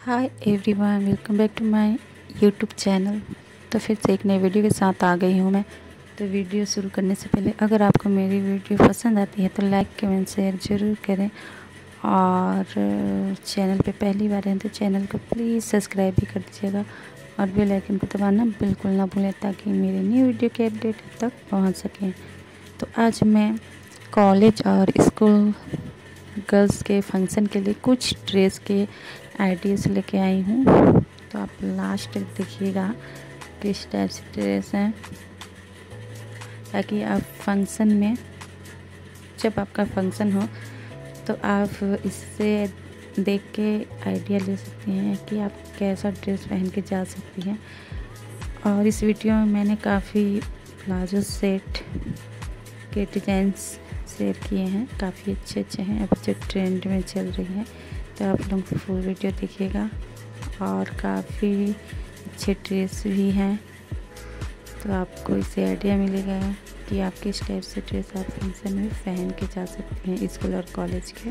Hi everyone welcome back to my YouTube channel तो फिर से एक नई वीडियो के साथ आ गई हूँ मैं। तो वीडियो शुरू करने से पहले अगर आपको मेरी वीडियो पसंद आती है तो लाइक कमेंट शेयर ज़रूर करें। और चैनल पे पहली बार हैं तो चैनल को प्लीज़ सब्सक्राइब भी कर दीजिएगा। और बेल आइकन को दबाना बिल्कुल ना भूलें ताकि मेरे न्यू वीडियो के अपडेट तक पहुँच सकें। तो आज मैं कॉलेज और स्कूल गर्ल्स के फ़ंक्शन के लिए कुछ ड्रेस के आइडियाज़ लेके आई हूँ। तो आप लास्ट तक देखिएगा किस टाइप से ड्रेस हैं। ताकि आप फ़ंक्शन में, जब आपका फ़ंक्शन हो तो आप इससे देख के आइडिया ले सकते हैं कि आप कैसा ड्रेस पहन के जा सकती हैं। और इस वीडियो में मैंने काफ़ी प्लाजो सेट के डिज़ाइंस शेयर किए हैं। काफ़ी अच्छे अच्छे हैं। अभी जो ट्रेंड में चल रही हैं। तो आप लोग फुल वीडियो देखिएगा। और काफ़ी अच्छे ड्रेस भी हैं। तो आपको इससे आइडिया मिलेगा कि आप किस टाइप से ड्रेस आप फ़ंक्शन में पहन के जा सकते हैं स्कूल और कॉलेज के।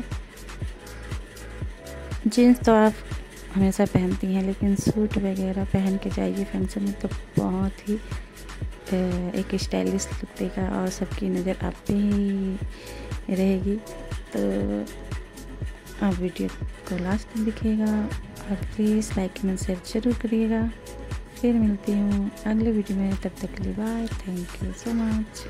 जीन्स तो आप हमेशा पहनती हैं, लेकिन सूट वगैरह पहन के जाइए फ़ंक्शन में तो बहुत ही एक स्टाइलिश लुक देगा और सबकी नज़र आप पे ही रहेगी। तो आप वीडियो को लास्ट तक दिखेगा और प्लीज़ लाइक कमेंट शेयर ज़रूर करिएगा। फिर मिलती हूँ अगले वीडियो में, तब तक के लिए bye thank you so much